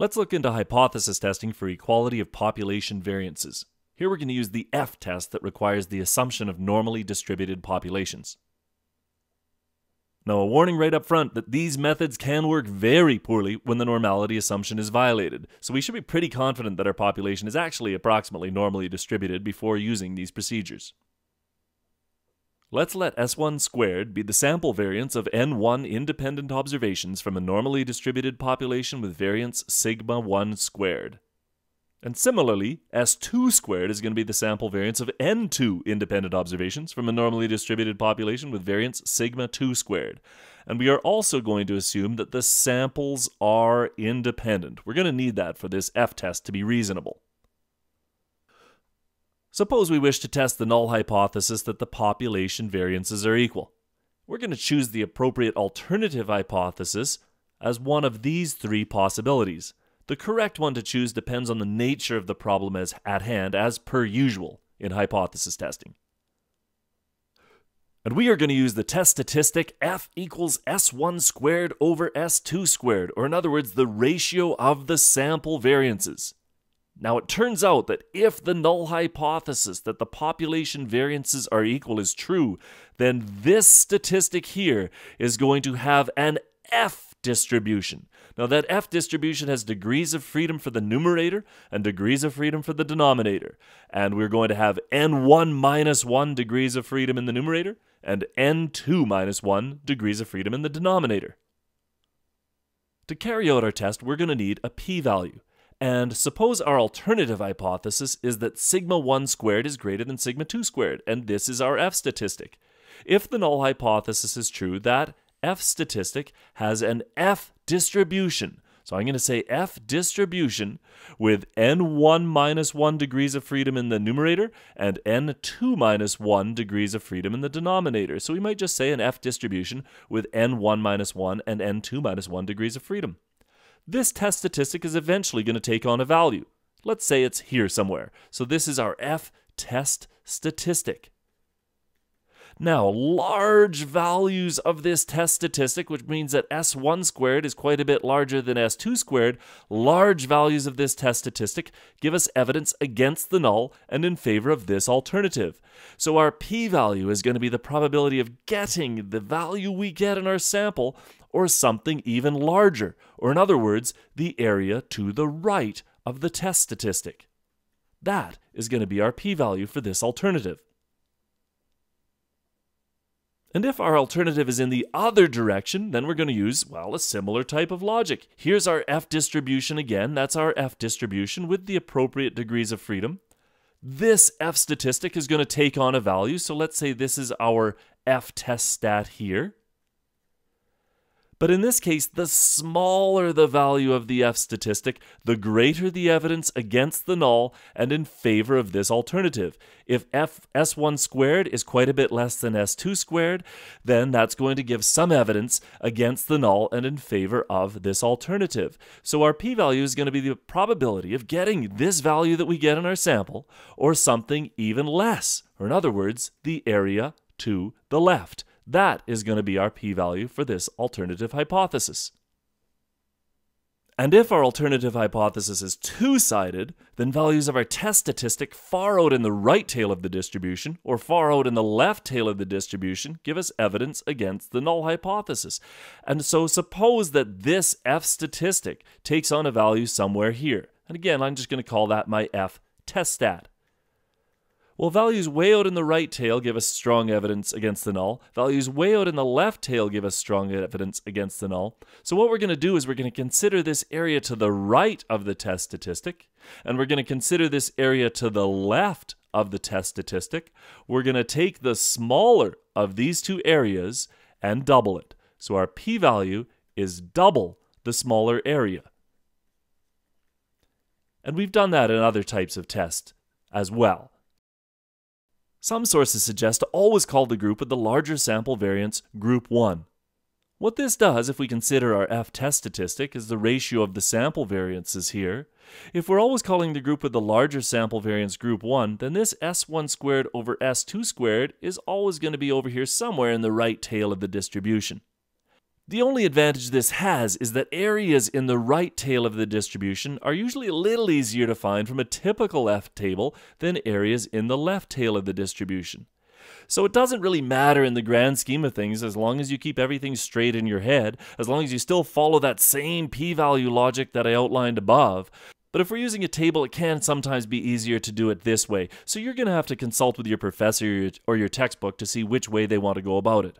Let's look into hypothesis testing for equality of population variances. Here we're going to use the F test that requires the assumption of normally distributed populations. Now, a warning right up front that these methods can work very poorly when the normality assumption is violated, so we should be pretty confident that our population is actually approximately normally distributed before using these procedures. Let's let S1 squared be the sample variance of N1 independent observations from a normally distributed population with variance sigma 1 squared. And similarly, S2 squared is going to be the sample variance of N2 independent observations from a normally distributed population with variance sigma 2 squared. And we are also going to assume that the samples are independent. We're going to need that for this F test to be reasonable. Suppose we wish to test the null hypothesis that the population variances are equal. We're going to choose the appropriate alternative hypothesis as one of these three possibilities. The correct one to choose depends on the nature of the problem as at hand, as per usual in hypothesis testing. And we are going to use the test statistic f equals s1 squared over s2 squared, or in other words, the ratio of the sample variances. Now, it turns out that if the null hypothesis that the population variances are equal is true, then this statistic here is going to have an F distribution. Now, that F distribution has degrees of freedom for the numerator and degrees of freedom for the denominator. And we're going to have N1 minus 1 degrees of freedom in the numerator and N2 minus 1 degrees of freedom in the denominator. To carry out our test, we're going to need a p-value. And suppose our alternative hypothesis is that sigma 1 squared is greater than sigma 2 squared, and this is our F statistic. If the null hypothesis is true, that F statistic has an F distribution. So I'm going to say F distribution with N1 minus 1 degrees of freedom in the numerator and N2 minus 1 degrees of freedom in the denominator. So we might just say an F distribution with N1 minus 1 and N2 minus 1 degrees of freedom. This test statistic is eventually going to take on a value. Let's say it's here somewhere. So this is our F test statistic. Now, large values of this test statistic, which means that S1 squared is quite a bit larger than S2 squared, large values of this test statistic give us evidence against the null and in favor of this alternative. So our p-value is going to be the probability of getting the value we get in our sample or something even larger, or in other words, the area to the right of the test statistic. That is going to be our p-value for this alternative. And if our alternative is in the other direction, then we're going to use, well, a similar type of logic. Here's our F distribution again. That's our F distribution with the appropriate degrees of freedom. This F statistic is going to take on a value. So let's say this is our F test stat here. But in this case, the smaller the value of the F statistic, the greater the evidence against the null and in favor of this alternative. If F S1 squared is quite a bit less than S2 squared, then that's going to give some evidence against the null and in favor of this alternative. So our p-value is going to be the probability of getting this value that we get in our sample or something even less, or in other words, the area to the left. That is going to be our p-value for this alternative hypothesis. And if our alternative hypothesis is two-sided, then values of our test statistic far out in the right tail of the distribution or far out in the left tail of the distribution give us evidence against the null hypothesis. And so suppose that this F statistic takes on a value somewhere here. And again, I'm just going to call that my F test stat. Well, values way out in the right tail give us strong evidence against the null. Values way out in the left tail give us strong evidence against the null. So what we're going to do is we're going to consider this area to the right of the test statistic, and we're going to consider this area to the left of the test statistic. We're going to take the smaller of these two areas and double it. So our p-value is double the smaller area. And we've done that in other types of tests as well. Some sources suggest to always call the group with the larger sample variance Group 1. What this does, if we consider our F-test statistic, is the ratio of the sample variances here. If we're always calling the group with the larger sample variance Group 1, then this S1 squared over S2 squared is always going to be over here somewhere in the right tail of the distribution. The only advantage this has is that areas in the right tail of the distribution are usually a little easier to find from a typical F table than areas in the left tail of the distribution. So it doesn't really matter in the grand scheme of things as long as you keep everything straight in your head, as long as you still follow that same p value logic that I outlined above. But if we're using a table, it can sometimes be easier to do it this way, so you're going to have to consult with your professor or your textbook to see which way they want to go about it.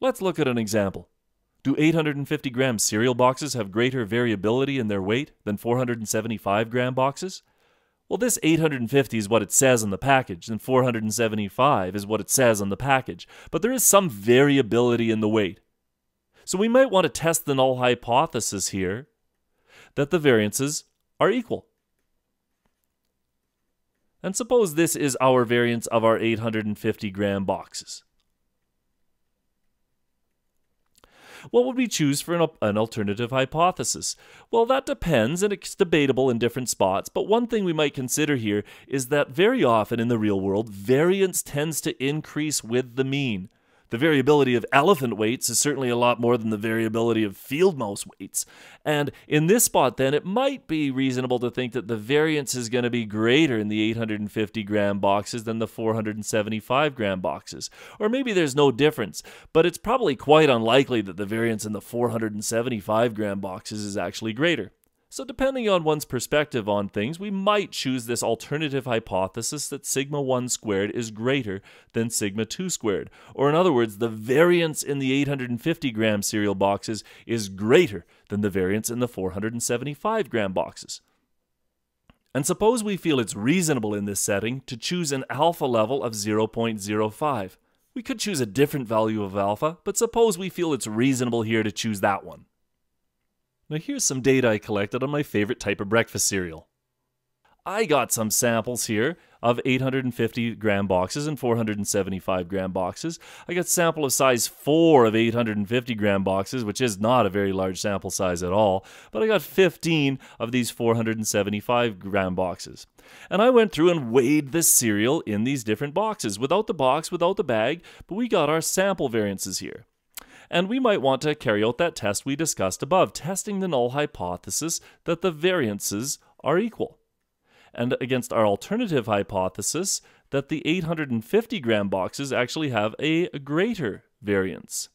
Let's look at an example. Do 850 gram cereal boxes have greater variability in their weight than 475 gram boxes? Well, this 850 is what it says on the package, and 475 is what it says on the package, but there is some variability in the weight. So we might want to test the null hypothesis here that the variances are equal. And suppose this is our variance of our 850 gram boxes. What would we choose for an, an, alternative hypothesis? Well, that depends, and it's debatable in different spots, but one thing we might consider here is that very often in the real world, variance tends to increase with the mean. The variability of elephant weights is certainly a lot more than the variability of field mouse weights. And in this spot, then, it might be reasonable to think that the variance is going to be greater in the 850 gram boxes than the 475 gram boxes. Or maybe there's no difference, but it's probably quite unlikely that the variance in the 475 gram boxes is actually greater. So, depending on one's perspective on things, we might choose this alternative hypothesis that sigma 1 squared is greater than sigma 2 squared. Or, in other words, the variance in the 850 gram cereal boxes is greater than the variance in the 475 gram boxes. And suppose we feel it's reasonable in this setting to choose an alpha level of 0.05. We could choose a different value of alpha, but suppose we feel it's reasonable here to choose that one. Now here's some data I collected on my favorite type of breakfast cereal. I got some samples here of 850 gram boxes and 475 gram boxes. I got sample of size 4 of 850 gram boxes, which is not a very large sample size at all, but I got 15 of these 475 gram boxes. And I went through and weighed the cereal in these different boxes, without the box, without the bag, but we got our sample variances here and we might want to carry out that test we discussed above, testing the null hypothesis that the variances are equal. And against our alternative hypothesis that the 850 gram boxes actually have a greater variance.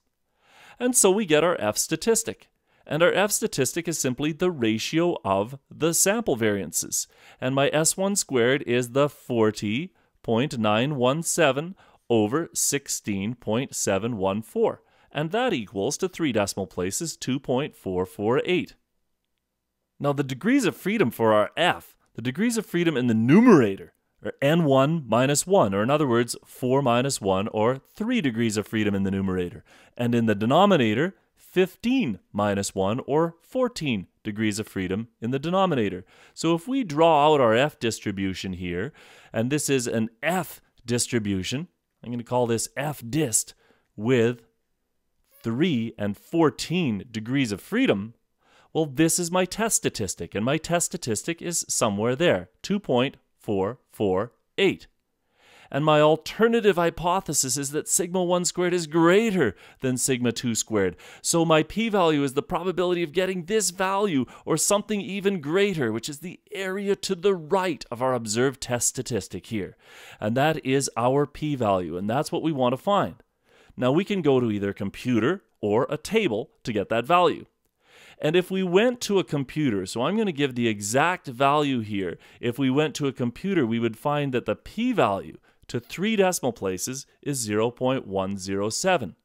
And so we get our F statistic. And our F statistic is simply the ratio of the sample variances. And my S1 squared is the 40.917 over 16.714 and that equals to three decimal places 2.448. Now, the degrees of freedom for our f, the degrees of freedom in the numerator, are n1 minus 1, or in other words, 4 minus 1, or 3 degrees of freedom in the numerator. And in the denominator, 15 minus 1, or 14 degrees of freedom in the denominator. So if we draw out our f distribution here, and this is an f distribution, I'm going to call this f dist with 3 and 14 degrees of freedom, well, this is my test statistic, and my test statistic is somewhere there 2.448. And my alternative hypothesis is that sigma 1 squared is greater than sigma 2 squared. So my p value is the probability of getting this value or something even greater, which is the area to the right of our observed test statistic here. And that is our p value, and that's what we want to find. Now we can go to either computer or a table to get that value. And if we went to a computer, so I'm going to give the exact value here. If we went to a computer, we would find that the p value to three decimal places is 0.107.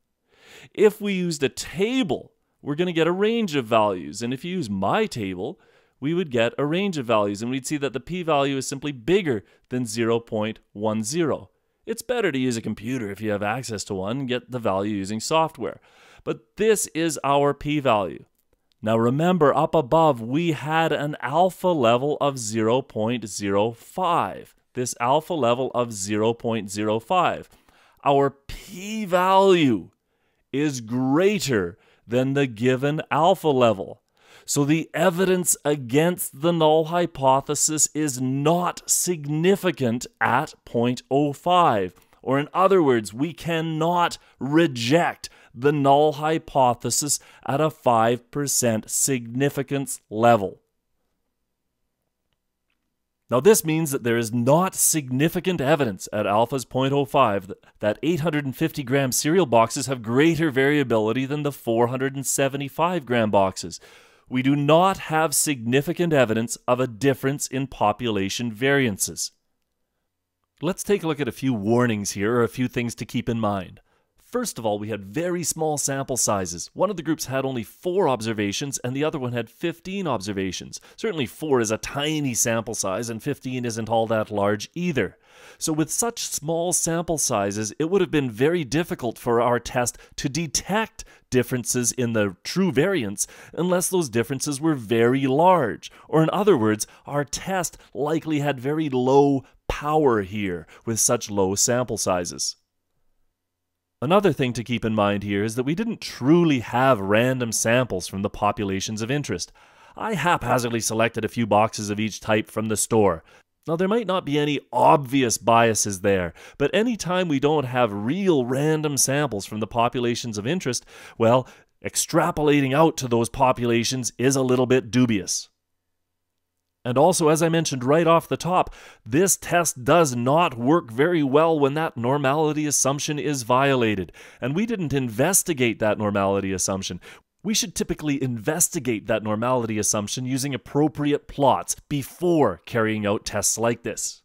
If we used a table, we're going to get a range of values. And if you use my table, we would get a range of values, and we'd see that the p value is simply bigger than 0.10. It's better to use a computer if you have access to one and get the value using software. But this is our p-value. Now remember, up above, we had an alpha level of 0.05. This alpha level of 0.05. Our p-value is greater than the given alpha level. So the evidence against the null hypothesis is not significant at 0.05. Or, in other words, we cannot reject the null hypothesis at a 5% significance level. Now, this means that there is not significant evidence at alphas 0.05 that 850 gram cereal boxes have greater variability than the 475 gram boxes. We do not have significant evidence of a difference in population variances. Let's take a look at a few warnings here, or a few things to keep in mind. First of all, we had very small sample sizes. One of the groups had only four observations, and the other one had 15 observations. Certainly, four is a tiny sample size, and 15 isn't all that large either. So, with such small sample sizes, it would have been very difficult for our test to detect differences in the true variance unless those differences were very large. Or, in other words, our test likely had very low power here with such low sample sizes. Another thing to keep in mind here is that we didn't truly have random samples from the populations of interest. I haphazardly selected a few boxes of each type from the store. Now, there might not be any obvious biases there, but anytime we don't have real random samples from the populations of interest, well, extrapolating out to those populations is a little bit dubious. And also, as I mentioned right off the top, this test does not work very well when that normality assumption is violated. And we didn't investigate that normality assumption. We should typically investigate that normality assumption using appropriate plots before carrying out tests like this.